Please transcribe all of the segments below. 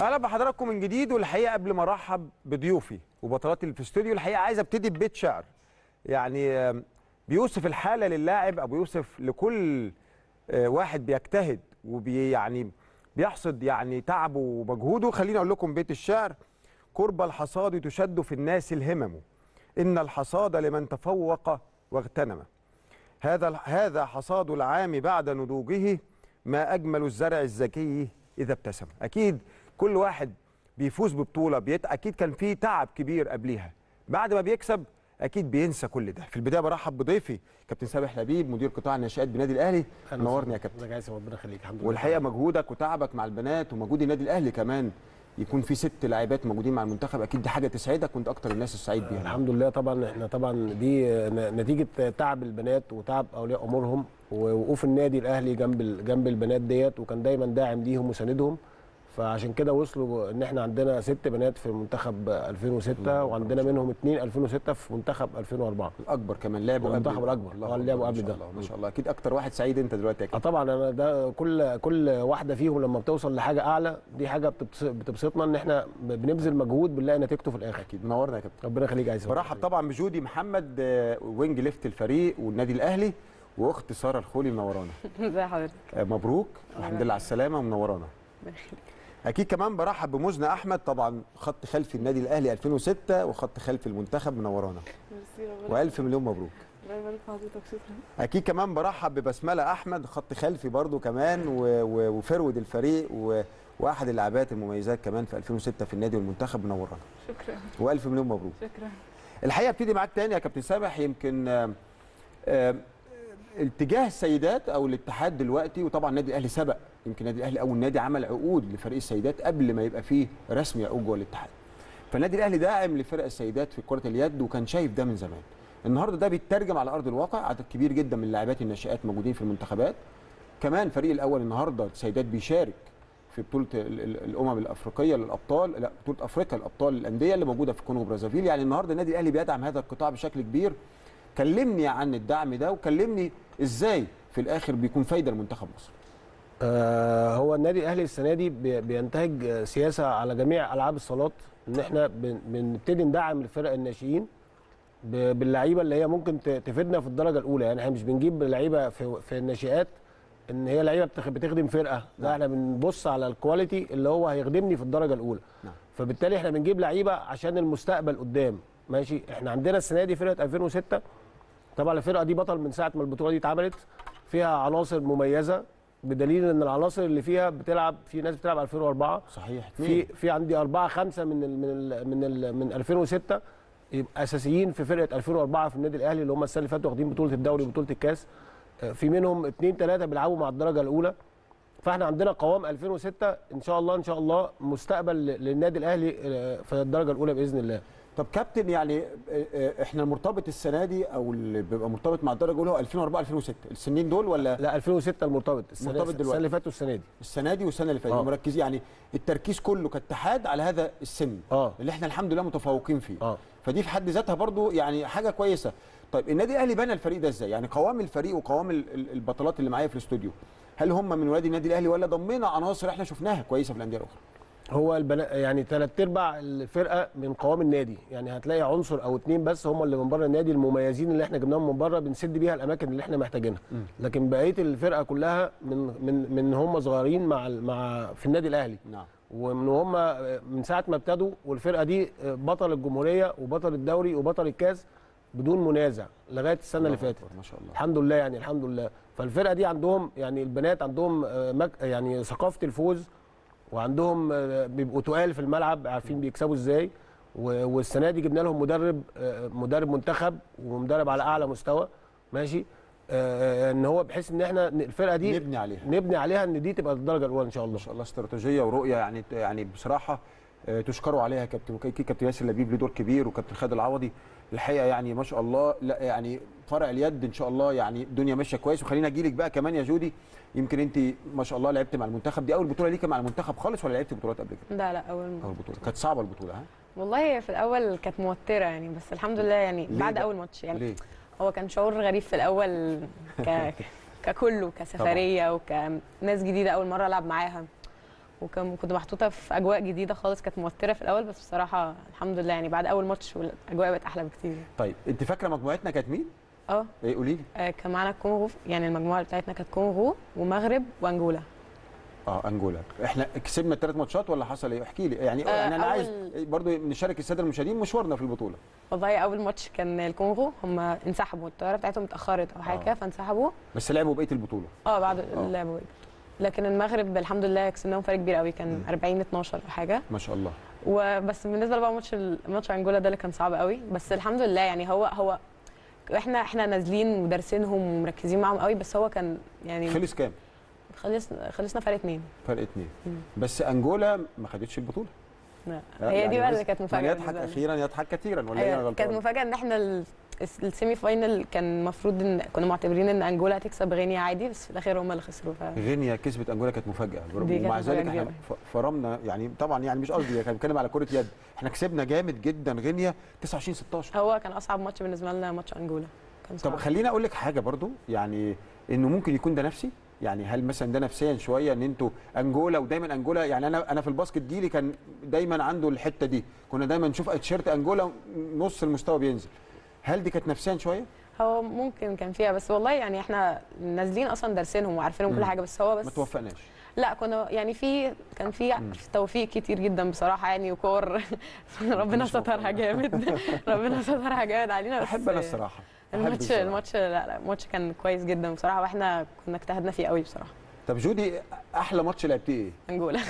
أهلا بحضراتكم من جديد والحقيقة قبل ما ارحب بضيوفي وبطلاتي اللي في الاستوديو الحقيقة عايز ابتدي ببيت شعر. يعني بيوصف الحالة للاعب أو بيوصف لكل آه، واحد بيجتهد وبي يعني بيحصد يعني تعبه ومجهوده. خليني أقول لكم بيت الشعر قرب الحصاد تشد في الناس الهمم. إن الحصاد لمن تفوق واغتنم. هذا هذا حصاد العام بعد نضوجه ما أجمل الزرع الذكي إذا ابتسم. أكيد كل واحد بيفوز ببطولة بيت أكيد كان فيه تعب كبير قبليها. بعد ما بيكسب أكيد بينسى كل ده. في البداية برحب بضيفي كابتن سامح لبيب مدير قطاع الناشئات بنادي الأهلي. نورني يا كابتن. ازيك يا عايز ربنا يخليك. الحمد لله. والحقيقة مجهودك وتعبك مع البنات ومجهود النادي الأهلي كمان يكون في ست لاعبات موجودين مع المنتخب أكيد دي حاجة تسعدك وأنت أكتر الناس السعيد بيها. الحمد لله طبعا إحنا طبعا دي نتيجة تعب البنات وتعب أولياء أمورهم ووقوف النادي الأهلي جنب ال- جنب البنات ديت وكان دايما داعم ليهم وساندهم. فعشان كده وصلوا إن إحنا عندنا ست بنات في منتخب 2006 وعندنا منهم اثنين 2006 في منتخب 2004 الأكبر كمان لعبوا قبل المنتخب الأكبر. الله آه، أكبر، لعبوا ما قبل شاء ده. الله ما شاء الله. أكيد أكتر واحد سعيد أنت دلوقتي آه كابتن طبعا أنا ده كل كل واحدة فيهم لما بتوصل لحاجة أعلى دي حاجة بتبس- بتبسطنا إن إحنا بنبذل مجهود بنلاقي نتيجته في الآخر. أكيد. منورنا يا كابتن. ربنا يخليك يا عايز برحب طبعا بجودي محمد آه، wing left الفريق والنادي الأهلي وأخت سارة الخولي منورانا. ازي حضرتك آه، مبروك. الحمد لله على السلامة ومنورانا. ربنا يخليك. أكيد كمان برحب بمزنة أحمد طبعا خط خلفي النادي الأهلي 2006 وخط خلفي المنتخب منورانا. وألف مليون مبروك. أكيد كمان برحب ببسملة أحمد خط خلفي برضو كمان و forward الفريق وأحد اللاعبات المميزات كمان في 2006 في النادي والمنتخب منورانا. شكرا. وألف مليون مبروك. شكرا. الحقيقة ابتدي معاك تاني يا كابتن سامح يمكن آم، آم، اتجاه السيدات أو الاتحاد دلوقتي وطبعا النادي الأهلي سبق يمكن النادي الأهلي أول نادي عمل عقود لفريق السيدات قبل ما يبقى فيه رسمي عقود جوه الاتحاد. فالنادي الأهلي داعم لفرق السيدات في كرة اليد وكان شايف ده من زمان. النهارده ده بيترجم على أرض الواقع عدد كبير جدا من اللاعبات الناشئات موجودين في المنتخبات. كمان فريق الأول النهارده السيدات بيشارك في بطولة ال- ال- الأمم الأفريقية للأبطال لا بطولة أفريقيا للأبطال الأندية اللي موجودة في كونغو برازافيل يعني النهارده النادي الأهلي بيدعم هذا القطاع بشكل كبير كلمني عن الدعم ده وكلمني إزاي في الآخر بيكون فايدة لمنتخب مصر. آه هو النادي الأهلي السنة دي بي- بينتهج سياسة على جميع ألعاب الصالات إن إحنا بن- بنبتدي ندعم الفرق الناشئين باللعيبة اللي هي ممكن تفيدنا في الدرجة الأولى. يعني إحنا مش بنجيب لعيبة في, في الناشئات إن هي لعيبة بتخ- بتخدم فرقة. لا إحنا بنبص على الكواليتي اللي هو هيخدمني في الدرجة الأولى. نعم. فبالتالي إحنا بنجيب لعيبة عشان المستقبل قدام. ماشي؟ إحنا عندنا السنة دي فرقة 2006 طبعا الفرقة دي بطل من ساعة ما البطولة دي اتعملت فيها عناصر مميزة بدليل إن العناصر اللي فيها بتلعب في ناس بتلعب 2004 صحيح في في عندي أربعة خمسة من ال من ال من ال من 2006 يبقى أساسيين في فرقة 2004 في النادي الأهلي اللي هم السنة اللي فاتوا واخدين بطولة الدوري وبطوله الكاس. آه، في منهم اثنين ثلاثة بيلعبوا مع الدرجة الأولى. فإحنا عندنا قوام 2006 إن شاء الله إن شاء الله مستقبل للنادي الأهلي آه، في الدرجة الأولى بإذن الله. طب كابتن يعني آه، آه، إحنا المرتبط السنة دي أو اللي بيبقى مرتبط مع الدرجة الأولى هو 2004 2006 السنين دول ولا؟ لا 2006 المرتبط. السنة مرتبط السنة دلوقتي. اللي فاتت والسنة دي. السنة دي والسنة اللي فاتت. آه. مركزين يعني التركيز كله كاتحاد على هذا السن آه. اللي إحنا الحمد لله متفوقين فيه. آه. فدي في حد ذاتها برضو يعني حاجة كويسة. طيب النادي الأهلي بنى الفريق ده إزاي؟ يعني قوام الفريق وقوام ال- ال- البطولات اللي معايا في الاستوديو هل هم من ولاد النادي الأهلي ولا ضمينا عناصر إحنا شفناها كويسة في الأندية الأخرى؟ هو البنا... يعني ثلاث أرباع الفرقة من قوام النادي. يعني هتلاقي عنصر أو اتنين بس هم اللي من بره النادي المميزين اللي إحنا جبناهم من بره بنسد بيها الأماكن اللي إحنا محتاجينها. لكن بقية الفرقة كلها من من من هم صغيرين مع مع في النادي الأهلي. نعم. ومن هم من ساعة ما ابتدوا والفرقة دي بطل الجمهورية وبطل الدوري وبطل الكاس بدون منازع لغاية السنة اللي فاتت. ما شاء الله. الحمد لله يعني الحمد لله. فالفرقة دي عندهم يعني البنات عندهم آه، يعني ثقافة الفوز وعندهم آه، بيبقوا تقال في الملعب عارفين بيكسبوا إزاي. والسنة دي جبنا لهم مدرب آه، مدرب منتخب ومدرب على أعلى مستوى ماشي؟ آه، إن هو بحيث إن إحنا الفرقة دي نبني عليها. نبني عليها إن دي تبقى الدرجة الأولى إن شاء الله. ما شاء الله استراتيجية ورؤية يعني يعني بصراحة تشكروا عليها كابتن كابتن ياسر لبيب له دور كبير وكابتن خالد العوضي الحقيقة يعني ما شاء الله لا يعني فرع اليد إن شاء الله يعني الدنيا ماشية كويس وخلينا أجي لك بقى كمان يا جودي يمكن أنت ما شاء الله لعبت مع المنتخب دي أول بطولة ليك مع المنتخب خالص ولا لعبت بطولات قبل كده؟ لا لا أول. أول بطولة كانت صعبة البطولة ها؟ والله في الأول كانت موترة يعني بس الحمد لله يعني بعد؟ أول ماتش يعني ليه؟ هو كان شعور غريب في الأول ك... ككله كسفرية وكناس جديدة أول مرة ألعب معاها وكان كنت محطوطة في أجواء جديدة خالص كانت موترة في الأول بس بصراحة الحمد لله يعني بعد أول ماتش والاجواء بقت أحلى بكتير. طيب أنت فاكرة مجموعتنا كانت مين؟ آه. إيه قولي لي. آه، كان معانا الكونغو يعني المجموعة بتاعتنا كانت كونغو ومغرب وأنجولا. آه أنجولا. إحنا كسبنا الثلاث ماتشات ولا حصل إيه؟ احكي لي. يعني آه، يعني أنا عايز أول- برضو نشارك السادة المشاهدين مشوارنا في البطولة. والله أول ماتش كان الكونغو هم انسحبوا الطيارة بتاعتهم اتأخرت أو حاجة آه. فانسحبوا. بس لعبوا بقية البطولة. آه بعد اللعب وقت. لكن المغرب الحمد لله كسبناهم فرق كبير قوي كان مم. 40 12 أو حاجة ما شاء الله وبس بالنسبة بقى ماتش ماتش أنجولا ده اللي كان صعب قوي بس الحمد لله يعني هو هو إحنا إحنا نازلين ودارسينهم ومركزين معاهم قوي بس هو كان يعني خلص كام؟ خلص خلصنا فرق اتنين فرق اتنين مم. بس أنجولا ما خدتش البطولة لا. هي يعني دي بقى اللي كانت مفاجأة يضحك بالنسبة لنا. أخيرا يضحك كثيرا ولا أنا أيوة، كانت غلطان؟ مفاجأة إن إحنا ال semi final كان المفروض ان كنا معتبرين إن أنجولا هتكسب غينيا عادي بس في الآخر هم اللي خسروا ف... غينيا كسبت أنجولا كانت مفاجأة. ومع ذلك إحنا فرمنا يعني طبعا يعني مش قصدي كان بتكلم على كرة يد. إحنا كسبنا جامد جدا غينيا 29 16 هو كان أصعب ماتش بالنسبة لنا ماتش أنجولا. كان طب صعب. خليني أقول لك حاجة برضو يعني إنه ممكن يكون ده نفسي. يعني هل مثلا ده نفسيا شوية إن أنتوا أنجولا ودايما أنجولا يعني أنا أنا في ال basket ديلي كان دايما عنده الحتة دي. كنا دايما نشوف تيشيرت أنجولا نص المستوى بينزل. هل دي كانت نفسيا شوية؟ هو ممكن كان فيها بس والله يعني إحنا نازلين أصلا دارسينهم وعارفينهم. كل حاجة بس هو ما بس توفقناش. لا كنا يعني في كان في توفيق كتير جدا بصراحة يعني وكور. ربنا. سترها جامد. ربنا سترها جامد علينا بس أحب أنا الصراحة. الماتش. الماتش لا لا الماتش كان كويس جدا بصراحة وإحنا كنا اجتهدنا فيه قوي بصراحة. طب جودي أحلى ماتش لعبتيه إيه؟ انجولا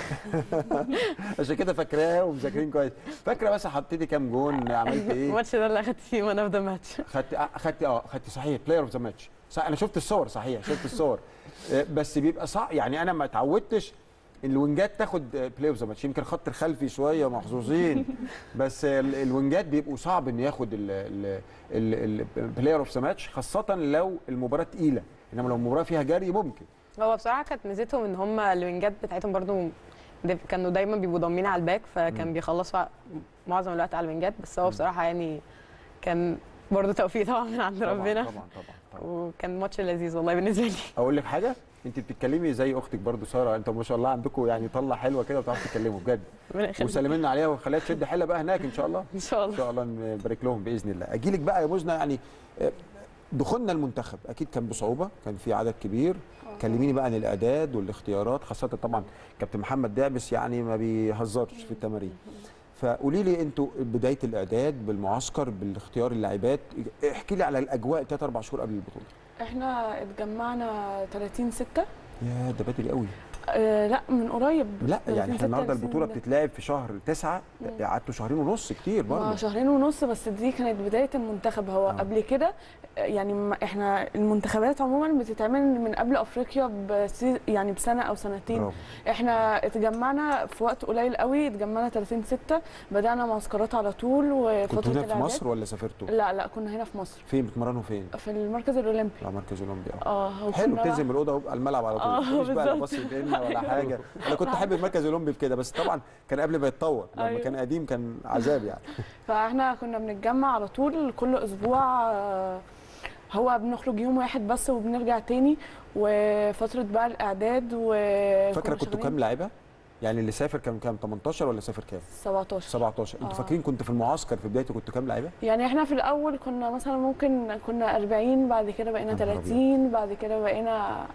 عشان كده فاكراه ومذاكرين كويس. فاكرة بس حطيتي كام جون عملت إيه؟ الماتش ده اللي اخدت فيه man of the match. خدت خدت آه خدت صحيح player of the match أنا شفت الصور صحيح شفت الصور. آه، بس بيبقى صعب يعني أنا ما اتعودتش الوينجات تاخد player of the match يمكن الخط الخلفي شوية محظوظين. بس ال- الوينجات بيبقوا صعب إن ياخد ال player of the match خاصة لو المباراة تقيلة. إنما لو المباراة فيها جري ممكن. هو بصراحة كانت ميزتهم إن هم الوينجات بتاعتهم برضو كانوا دايما بيبقوا ضامنين على ال back فكان. بيخلصوا معظم الوقت على الوينجات بس هو بصراحة يعني كان برضو توفيق طبعا من عند طبعا ربنا. طبعا طبعا, طبعا. وكان ماتش لذيذ والله بالنسبة لي. أقول لك حاجة أنت بتتكلمي زي أختك برضو سارة أنتوا ما شاء الله عندكم يعني طلة حلوة كده وبتعرفوا تتكلموا بجد. لنا عليها وخليها تشد حيلها بقى هناك إن شاء الله. إن شاء إن الله شاء الله نبارك لهم بإذن الله. أجي لك بقى يا مزنة يعني آه، دخولنا المنتخب. أكيد كان بصعوبة كان في عدد كبير. كلميني بقى عن الإعداد والاختيارات خاصة طبعا كابتن محمد دعبس يعني ما بيهزرش في التمارين. فقولي لي أنتوا بداية الإعداد بالمعسكر بالاختيار اللاعبات احكي لي على الأجواء ثلاث أربع شهور قبل البطولة. إحنا اتجمعنا 30 6 يا ده بدري قوي. آه لا من قريب. لا 30 يعني إحنا النهارده 6 البطولة. بتتلعب في شهر تسعة. قعدتوا شهرين ونص كتير برضه. شهرين ونص بس دي كانت بداية المنتخب. هو آه. قبل كده يعني إحنا المنتخبات عموما بتتعمل من قبل أفريقيا بسي يعني بسنة أو سنتين. برافو. إحنا اتجمعنا في وقت قليل قوي اتجمعنا 30 6 بدأنا معسكرات على طول وفترة هنا في. مصر ولا سافرتوا؟ لا لا كنا هنا في مصر. فين؟ بتمرنوا فين؟ في المركز الأولمبي. لا مركز أولمبي. آه. آه حلو بتنزل من الأوضة ويبقى الملعب على طول. آه، مفيش بقى يدينا ولا حاجة. أنا كنت أحب المركز الأولمبي في كده بس طبعا كان قبل ما يتطور لما أيوة. كان قديم كان عذاب يعني. فإحنا كنا بنتجمع على طول كل أسبوع آه، هو بنخرج يوم واحد بس وبنرجع تاني وفترة بقى الأعداد و فاكرة كنتوا كام لاعيبه؟ يعني اللي سافر كان كام 18 ولا سافر كام؟ 17 17 أنتوا آه. فاكرين كنت في المعسكر في بدايته كنتوا كام لاعيبه؟ يعني إحنا في الأول كنا مثلا ممكن كنا 40 بعد كده بقينا يا نهار 30 بعد كده بقينا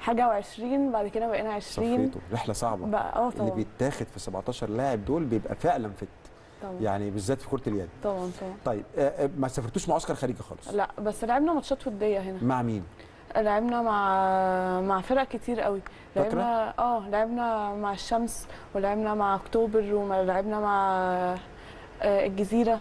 حاجة و20 بعد كده بقينا 20 صفيتوا رحلة صعبة بقى آه اللي طبعا بيتاخد في 17 لاعب دول بيبقى فعلا فت طبعا. يعني بالذات في كرة اليد. طبعا طبعا. طيب آه، آه، ما سافرتوش معسكر خارجي خالص؟ لا بس لعبنا ماتشات ودية هنا. مع مين؟ لعبنا مع مع فرق كتير قوي؟ لعبنا آه لعبنا مع الشمس ولعبنا مع أكتوبر ولعبنا مع آه، الجزيرة.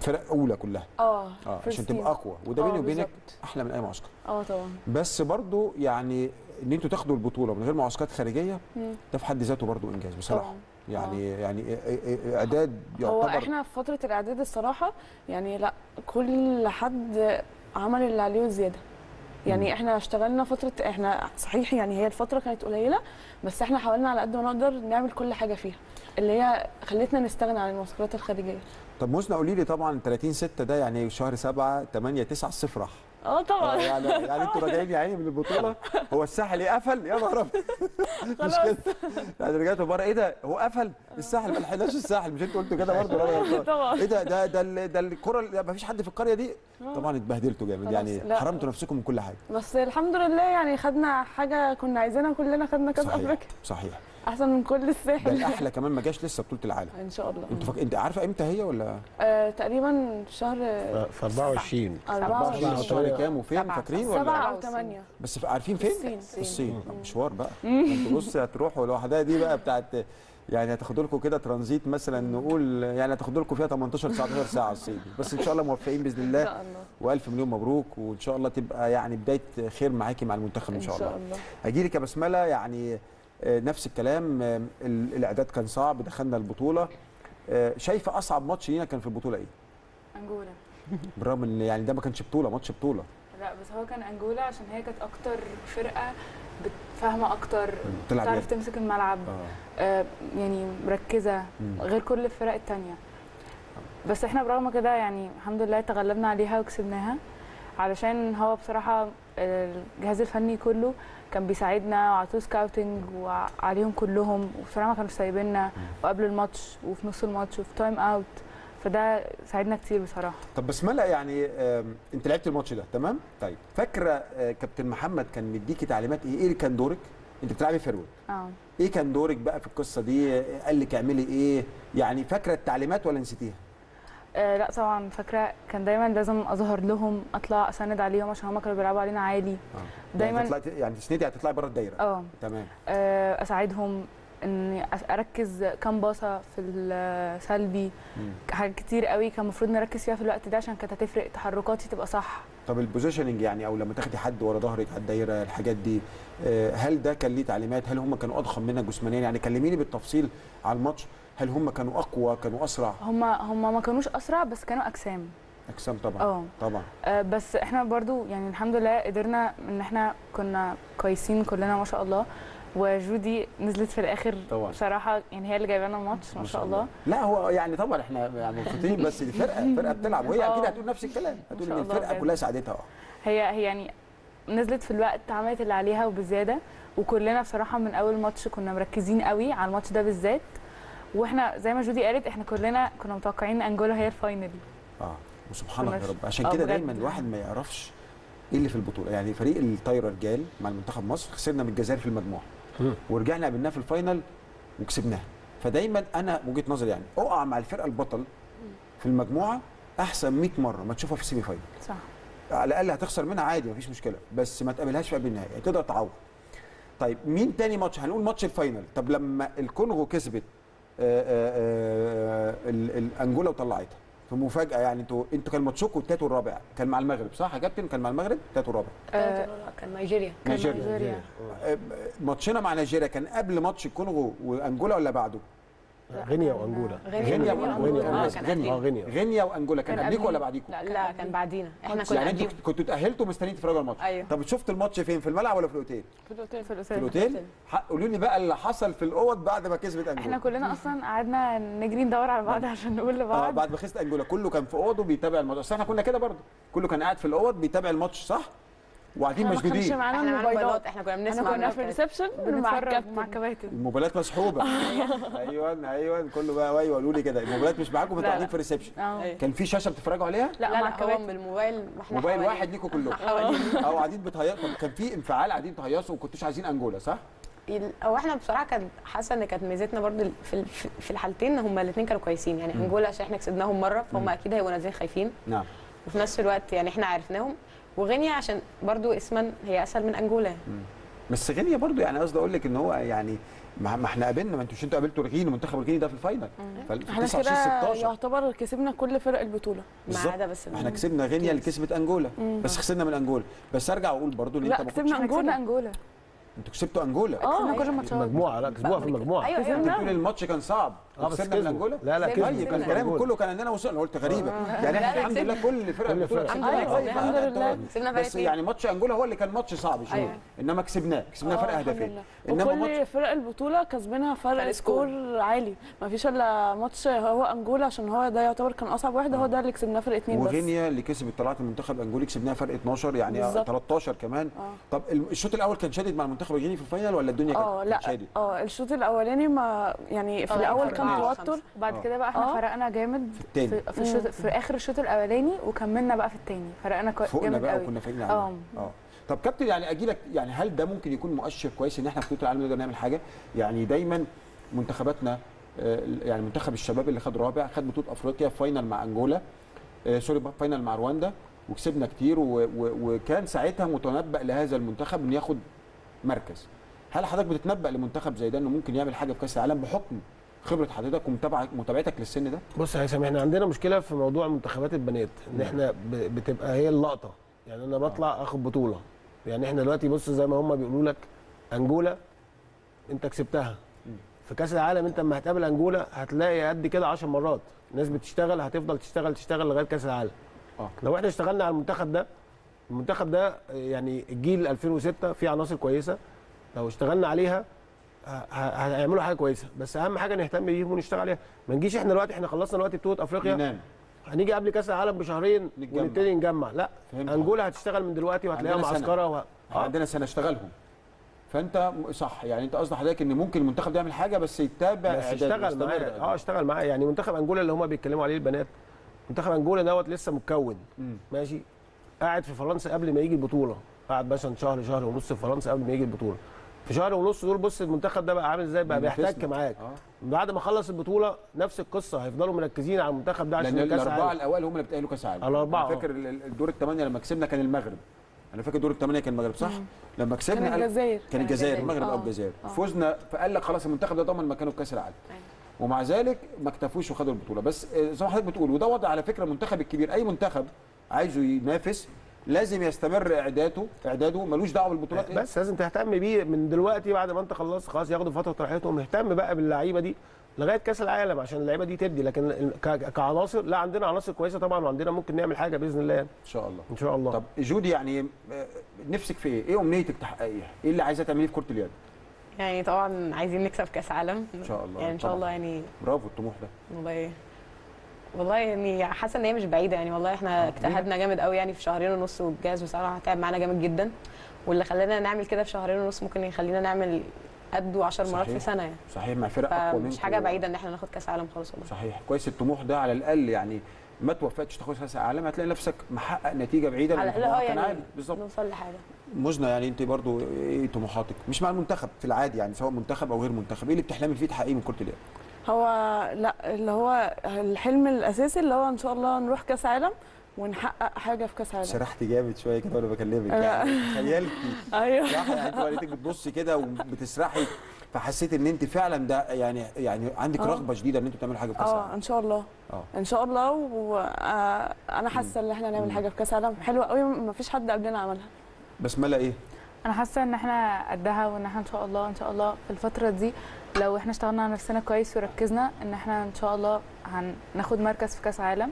فرق أولى كلها. آه آه عشان تبقى. أقوى. وده بيني وبينك. أحلى من أي معسكر آه طبعا. بس برضو يعني إن أنتوا تاخدوا البطولة من غير معسكرات خارجية. ده في حد ذاته برضو إنجاز بصراحة. طبعا. يعني يعني إ- إ- إعداد هو يعتبر إحنا في فترة الإعداد الصراحة يعني لأ كل حد عمل اللي عليه وزياده يعني. إحنا اشتغلنا فترة إحنا صحيح يعني هي الفترة كانت قليلة بس إحنا حاولنا على قد ما نقدر نعمل كل حاجة فيها اللي هي خلتنا نستغنى عن المعسكرات الخارجية. طب موزنا قولي لي طبعا 30 6 ده يعني شهر 7 8 9 الصيف راح آه طبعا. يعني يعني أنتوا راجعين يا عيني من البطولة. هو الساحل قفل؟ يا نهار. مش كده؟ يعني رجعتوا بره. إيه ده؟ هو قفل؟ الساحل؟ ما لحقناش الساحل. مش أنتوا قلتوا كده برضه؟ طبعا. إيه ده؟ ده ده ده الكرة اللي- ما فيش حد في القرية دي؟ طبعا اتبهدلتوا جامد. يعني. حرمتوا نفسكم من كل حاجة. بس الحمد لله يعني خدنا حاجة كنا عايزينها كلنا خدنا كأس صحيح. أفريقيا. صحيح. أحسن من كل ده الساحل الأحلى كمان ما جاش لسه بطولة العالم. إن شاء الله. أنتوا فاك... أنت عارفة إمتى هي ولا؟ آه تقريبا شهر في 24 24 شهر كام وفين. فاكرين ولا؟ سبعة أو وستين. ثمانية بس ف- عارفين فين؟ الصين. في الصين. مشوار بقى. أنتوا بص هتروحوا لوحدها. دي بقى بتاعت يعني هتاخدوا لكم كده ترانزيت مثلا نقول يعني هتاخدوا لكم فيها 18 19 ساعة الصين. دي. بس إن شاء الله موفقين بإذن إن الله. شاء الله. وألف مليون مبروك. وإن شاء الله تبقى يعني بداية خير معاكي مع المنتخب إن شاء الله. الله. هجي لك يا بسملة. يعني نفس الكلام. آه، ال- الإعداد كان صعب دخلنا البطولة. آه، شايفه أصعب ماتش لينا كان في البطولة إيه؟ أنجولا. بالرغم إن يعني ده ما كانش بطولة ماتش بطولة. لا بس هو كان أنجولا عشان هي كانت أكتر فرقة بتفهمه أكتر بتلعب تعرف يد. تمسك الملعب آه. آه يعني مركزة مم. غير كل الفرق التانية. بس إحنا برغم كده يعني الحمد لله تغلبنا عليها وكسبناها. علشان هو بصراحة الجهاز الفني كله كان بيساعدنا وعطوه scouting وعليهم كلهم وبصراحة ما كانوش سايبيننا وقبل الماتش وفي نص الماتش وفي time out فده ساعدنا كتير بصراحة. طب بسمله يعني آم، انت لعبت الماتش ده تمام؟ طيب فاكرة آه، كابتن محمد كان مديكي تعليمات إيه؟ إيه كان دورك؟ انت بتلعبي forward آه. إيه كان دورك بقى في القصة دي؟ قال لك اعملي إيه؟ يعني فاكرة التعليمات ولا نسيتيها؟ آه لا طبعا فاكرة كان دايما لازم أظهر لهم أطلع اسند عليهم عشان هم كانوا بيلعبوا علينا عالي دايما يعني تطلعي يعني تسندي هتطلعي بره الدايرة. آه. تمام. آه، أساعدهم إني أركز كام باصة في السلبي. حاجات كتير قوي كان المفروض نركز فيها في الوقت ده عشان كانت هتفرق تحركاتي تبقى صح. طب ال positioning يعني أو لما تاخدي حد ورا ظهرك على الدايرة الحاجات دي آه، هل ده كان ليه تعليمات؟ هل هم كانوا أضخم منك جسمانيا؟ يعني كلميني بالتفصيل على الماتش. هل هم كانوا أقوى كانوا أسرع؟ هم هم ما كانوش أسرع بس كانوا أجسام. أجسام طبعا آه. طبعا. آه، بس إحنا برضو يعني الحمد لله قدرنا إن إحنا كنا كويسين كلنا ما شاء الله وجودي نزلت في الآخر طبعا. بصراحة يعني هي اللي جايبة لنا الماتش ما شاء الله. لا هو يعني طبعا إحنا يعني مبسوطين بس دي فرقه فرقه بتلعب وهي. أكيد هتقول نفس الكلام. هتقول إن الله الفرقة. كلها ساعدتها. آه هي هي يعني نزلت في الوقت عملت اللي عليها وبزيادة وكلنا بصراحة من أول ماتش كنا مركزين قوي على الماتش ده بالذات. وإحنا زي ما جودي قالت إحنا كلنا كنا متوقعين انجولا هي ال final آه وسبحان الله يا رب. عشان آه كده. دايما الواحد ما يعرفش إيه اللي في البطولة. يعني فريق الطايرة رجال مع المنتخب مصر خسرنا من الجزائر في المجموعه. ورجعنا قابلناه في ال final وكسبناها فدايما أنا وجهة نظري يعني أقع مع الفرقة البطل في المجموعة أحسن 100 مرة ما تشوفها في ال semi final. صح. على الأقل هتخسر منها عادي مفيش مشكلة. بس ما تقابلهاش في قبل النهائي. يعني تقدر تعوض. طيب مين تاني ماتش؟ هنقول ماتش ال final. طب لما الكونغو كسبت آه، آه، آه، ال- ال- انجولا وطلعتها. في مفاجاه يعني أنتوا أنتوا كان ماتشكم التالت والرابع كان مع المغرب صح يا كابتن؟ كان مع المغرب التالت والرابع. آه، كان نيجيريا. كان نيجيريا. ماتشنا مع نيجيريا كان قبل ماتش الكونغو وانجولا ولا بعده؟ غينيا وأنجولا. غينيا. آه. كان آه قبلينا. غينيا. غينيا وأنجولا كان كان قبليكم ولا. بعديكم لا لا كان بعدينا. إحنا كنا يعني أنتوا كنتوا اتاهلتوا مستنيين تتفرجوا على الماتش. أيوه. طب شفت الماتش فين؟ في الملعب ولا في الأوتيل؟ في الأوتيل في في الأوتيل؟ الأوتيل. ح- قولوا لي بقى اللي حصل في الأوض بعد ما كسبت أنجولا. إحنا كلنا أصلا قعدنا نجري ندور على بعض عشان نقول آه لبعض بعد ما خسرت أنجولا. كله كان في أوضه بيتابع الماتش. أصل إحنا كنا كده برضه. كله كان قاعد في الأوض بيتابع الماتش صح؟ وقاعدين إحنا مشدودين. معانا إحنا معانا الموبايلات. موبايلات إحنا كنا إحنا بنسمع كنا في. ال reception مع بنتفرج. مع الكابتن الكباتن. الموبايلات مسحوبه أيوه أيوه كله بقى أيوه قولوا لي كده الموبايلات مش معاكم أنتوا قاعدين. في ال reception. أيوة. كان في شاشة بتتفرجوا عليها؟ لا لا مع الكباتن. بالموبايل إحنا موبايل. واحد ليكوا كلكم. أو قاعدين بتهيصوا. كان في انفعال قاعدين تهيصوا وكنتوش عايزين انجولا صح؟ هو إحنا بصراحة كان حاسة إن كانت ميزتنا برضو في في الحالتين هم الاثنين كانوا كويسين. يعني انجولا عشان إحنا كسبناهم مرة فهم. أكيد هيبقوا نازلين خايفين. نعم. وفي نفس الوقت يعني إحنا عرفناهم. وغينيا عشان برضو اسمها هي أسهل من أنجولا. بس غينيا برضو يعني قصدي أقول لك إن هو يعني ما ما إحنا قابلنا ما أنتوا مش أنتوا قابلتوا الغين المنتخب الغيني ده في ال final في إحنا 29 كده 16 يعتبر كسبنا كل فرق البطولة. ما. عدا بس إحنا كسبنا غينيا اللي. كسبت أنجولا. بس خسرنا من أنجولا. بس أرجع واقول برضو إن لا، أنت ما كسبنا. كسبنا أنجولا. أنتوا كسبتوا أنجولا. آه كسبنا كل أيوة. الماتشات المجموعه لا كسبوها في المجموعة. أيوه أنت أيوه بتقول الماتش كان صعب. آه بس من أنجولا لا لا زي كسبوا طيب كان كسبنا. كلامك كله كان اننا وصلنا قلت غريبة يعني لا، إحنا الحمد لله كسبنا. كل فرق كل. كسبنا الحمد لله كسبنا. كسبنا بس. يعني ماتش أنجولا هو اللي كان ماتش صعب شوية أيوة. إنما كسبناه كسبناه آه، فرق هدفين. إنما وكل فرق البطولة كسبانها فرق score. عالي ما فيش إلا ماتش هو أنجولا عشان هو ده يعتبر كان أصعب واحد هو ده اللي كسبناه فرق اتنين بس وغينيا اللي كسبت طلعت المنتخب الانجولي كسبناها فرق 12 يعني بالظبط. 13 كمان آه طب الشوط الأول كان شادد مع المنتخب الغيني في ال final ولا الدنيا كانت آه كانت لا شادد؟ آه الشوط الأولاني ما يعني في طبعاً الأول كان أربعة توتر. وبعد آه. كده بقى إحنا آه. فرقنا جامد في التاني. في, في, الشوط في آخر الشوط الأولاني وكملنا بقى في التاني. فرقنا كو- فوقنا جامد بقى قوي. وكنا فايقين آه. آه. طب كابتن يعني أجي لك يعني هل ده ممكن يكون مؤشر كويس إن إحنا في بطوله العالم نقدر نعمل حاجة؟ يعني دايما منتخباتنا يعني منتخب الشباب اللي خد رابع خد بطولة أفريقيا final مع أنجولا sorry بقى final مع رواندا وكسبنا كتير وكان ساعتها متنبأ لهذا المنتخب إنه ياخد مركز. هل حضرتك بتتنبأ لمنتخب زي ده إنه ممكن يعمل حاجة في كأس العالم بحكم خبرة حضرتك ومتابعك متابعتك للسن ده؟ بص يا هيثم إحنا عندنا مشكلة في موضوع منتخبات البنات إن إحنا بتبقى هي اللقطة. يعني أنا بطلع آخد بطولة. يعني إحنا دلوقتي بص زي ما هم بيقولوا لك انجولا أنت كسبتها. في كأس العالم أنت لما هتقابل انجولا هتلاقي قد كده 10 مرات. ناس بتشتغل هتفضل تشتغل تشتغل لغاية كأس العالم. آه. لو إحنا اشتغلنا على المنتخب ده المنتخب ده يعني الجيل 2006 فيه عناصر كويسة. لو اشتغلنا عليها هيعملوا حاجة كويسة. بس أهم حاجة نهتم بيهم ونشتغل عليها. ما نجيش إحنا دلوقتي إحنا خلصنا دلوقتي بطولة أفريقيا. ننام. هنيجي قبل كأس العالم بشهرين. ونبتدي نجمع. لا انجولا هتشتغل من دلوقتي وهتلاقيها. معسكرة و... آه. عندنا سنة اشتغلهم. فأنت م- صح. يعني أنت قصد حضرتك إن ممكن المنتخب ده يعمل حاجة بس يتابع بس اشتغل معاه. آه اشتغل معاه يعني منتخب انجولا اللي هم بيتكلموا عليه البنات منتخب انجولا دوت لسه متكون. مم. ماشي؟ قاعد في فرنسا قبل ما يجي البطولة. قاعد مثلا شهر شهر ونص في فرنسا قبل ما يجي البطولة. في شهر ونص دول بص المنتخب ده بقى عامل إزاي؟ بقى بيحتك. معاك. آه. بعد ما خلص البطولة نفس القصة هيفضلوا مركزين على المنتخب ده عشان لأن كاس الأربعة العالم. الاوائل هم اللي بتأهلوا كأس العالم. الأربعة، أنا فاكر ال- ال- الدور الثمانيه لما كسبنا كان المغرب. أنا فاكر دور الثمانيه كان المغرب صح؟ لما كسبنا كان الجزائر. كان الجزائر المغرب أو آه. الجزائر. آه. فزنا فقال لك خلاص المنتخب ده ضمن مكانه في كأس العالم. أيوة. ومع ذلك ما اكتفوش وخدوا البطولة. بس آه، زي ما حضرتك بتقول وده وضع على فكرة المنتخب الكبير. أي منتخب عايزه ينافس لازم يستمر اعداده اعداده ملوش دعوة بالبطولات إيه؟ بس لازم تهتم بيه من دلوقتي بعد ما انت خلصت خلاص ياخدوا فترة راحتهم اهتم بقى باللعيبة دي لغاية كأس العالم عشان اللعيبة دي تدي لكن كعناصر لا عندنا عناصر كويسة طبعا وعندنا ممكن نعمل حاجة بإذن الله يعني. إن شاء الله إن شاء الله طب جودي يعني آه، نفسك في إيه؟ إيه أمنيتك تحققيها؟ إيه اللي عايزه تعمليه في كرة اليد؟ يعني طبعا عايزين نكسب كأس عالم إن شاء الله يعني إن شاء. الله يعني برافو الطموح ده والله والله يعني حاسة إن هي مش بعيدة يعني والله إحنا اجتهدنا جامد قوي يعني في شهرين ونص والجهاز بصراحة تعب معانا جامد جدا. واللي خلانا نعمل كده في شهرين ونص ممكن يخلينا نعمل قده 10 مرات في. سنة يعني. صحيح مع فرق أقوى فمش حاجة بعيدة إن إحنا ناخد كأس عالم خالص والله. صحيح كويس الطموح ده على الأقل يعني ما توفقتش تاخد كأس العالم هتلاقي نفسك محقق نتيجة بعيدة على الأقل آه يعني بالظبط. نوصل لحاجة. مزنة يعني أنت برضو إيه طموحاتك؟ مش مع المنتخب في العادي يعني سواء منتخب أو غير منتخب إيه اللي بتحلمي فيه تحققيه من كره اليد هو لا اللي هو الحلم الأساسي اللي هو إن شاء الله نروح كأس عالم ونحقق حاجة في كأس عالم. سرحتي جامد شوية كده وأنا بكلمك. يعني. تخيلتي أيوه. يعني أنت ولقيتك بتبصي كده وبتسرحي فحسيت إن أنت فعلا ده يعني يعني عندك آه. رغبة شديدة إن أنتوا تعملوا حاجة في كأس آه العالم إن شاء الله. آه. إن شاء الله وأنا حاسة إن إحنا نعمل حاجة في كأس عالم. حلوة قوي ما فيش حد قبلنا عملها. بسملة إيه؟ أنا حاسة إن إحنا قدها وإن إحنا إن شاء الله إن شاء الله في الفترة دي لو إحنا اشتغلنا على نفسنا كويس وركزنا إن إحنا إن شاء الله هناخد مركز في كأس عالم.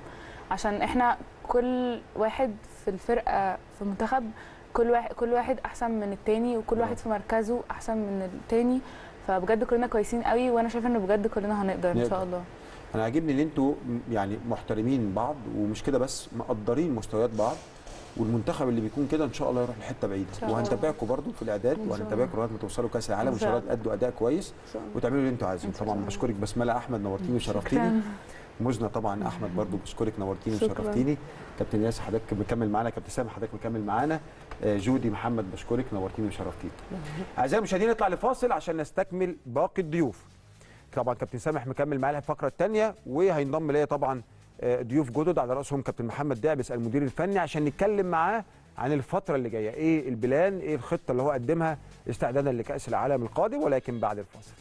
عشان إحنا كل واحد في الفرقة في المنتخب كل واحد كل واحد أحسن من التاني وكل واحد في مركزه أحسن من التاني. فبجد كلنا كويسين قوي وأنا شايفة إن بجد كلنا هنقدر إن. شاء الله. أنا عاجبني إن أنتوا يعني محترمين بعض ومش كده بس مقدرين مستويات بعض. والمنتخب اللي بيكون كده إن شاء الله يروح لحتة بعيدة. وهنتابعكم برضو في الإعداد وهنتابعكم لغايه ما توصلوا كاس العالم وإن شاء الله. تأدوا أداء كويس. وتعملوا اللي أنتوا عايزينه طبعا. بشكرك بسملة أحمد نورتيني وشرفتيني. مزنه طبعا أحمد برضو بشكرك نورتيني. وشرفتيني كابتن ياسر حضرتك مكمل معانا كابتن سامح حضرتك مكمل معانا آه، جودي محمد بشكرك نورتيني وشرفتيني أعزائي المشاهدين نطلع لفاصل عشان نستكمل باقي الضيوف طبعا كابتن سامح مكمل معانا الفقرة الثانية وهينضم ليا طبعا ضيوف جدد على رأسهم كابتن محمد دعبس المدير الفني عشان نتكلم معاه عن الفترة اللي جاية. إيه البلان؟ إيه الخطة اللي هو قدمها استعدادا لكأس العالم القادم ولكن بعد الفاصل.